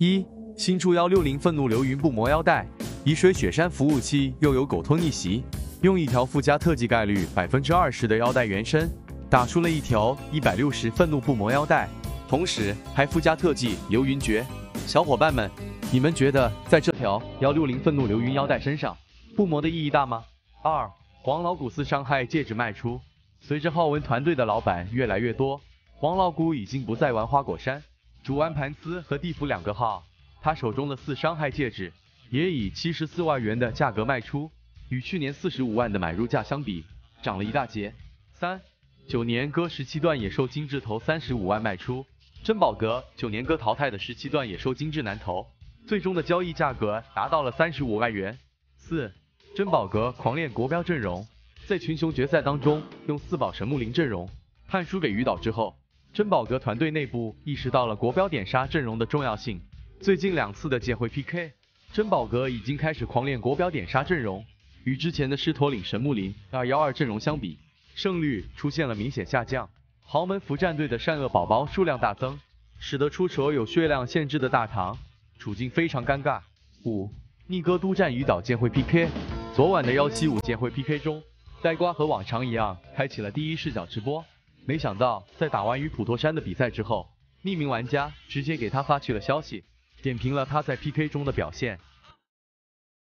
一新出幺六零愤怒流云不魔腰带，以水雪山服务器又有狗托逆袭，用一条附加特技概率百分之二十的腰带原身，打出了一条一百六十愤怒不魔腰带，同时还附加特技流云诀。小伙伴们，你们觉得在这条幺六零愤怒流云腰带身上，不魔的意义大吗？二黄老古四伤害戒指卖出，随着浩文团队的老板越来越多，黄老古已经不再玩花果山。主安盘丝和地府两个号，他手中的四伤害戒指也以七十四万元的价格卖出，与去年四十五万的买入价相比，涨了一大截。三九年哥十七段野兽精致头三十五万卖出，珍宝阁九年哥淘汰的十七段野兽精致男头，最终的交易价格达到了三十五万元。四珍宝阁狂练国标阵容，在群雄决赛当中用四宝神木林阵容判输给鱼岛之后。珍宝阁团队内部意识到了国标点杀阵容的重要性。最近两次的剑会 PK，珍宝阁已经开始狂练国标点杀阵容，与之前的狮驼岭神木林二幺二阵容相比，胜率出现了明显下降。豪门服战队的善恶宝宝数量大增，使得出手有血量限制的大唐处境非常尴尬。五逆哥督战鱼岛剑会 PK，昨晚的幺七五剑会 PK 中，呆瓜和往常一样开启了第一视角直播。没想到，在打完与普陀山的比赛之后，匿名玩家直接给他发去了消息，点评了他在 PK 中的表现。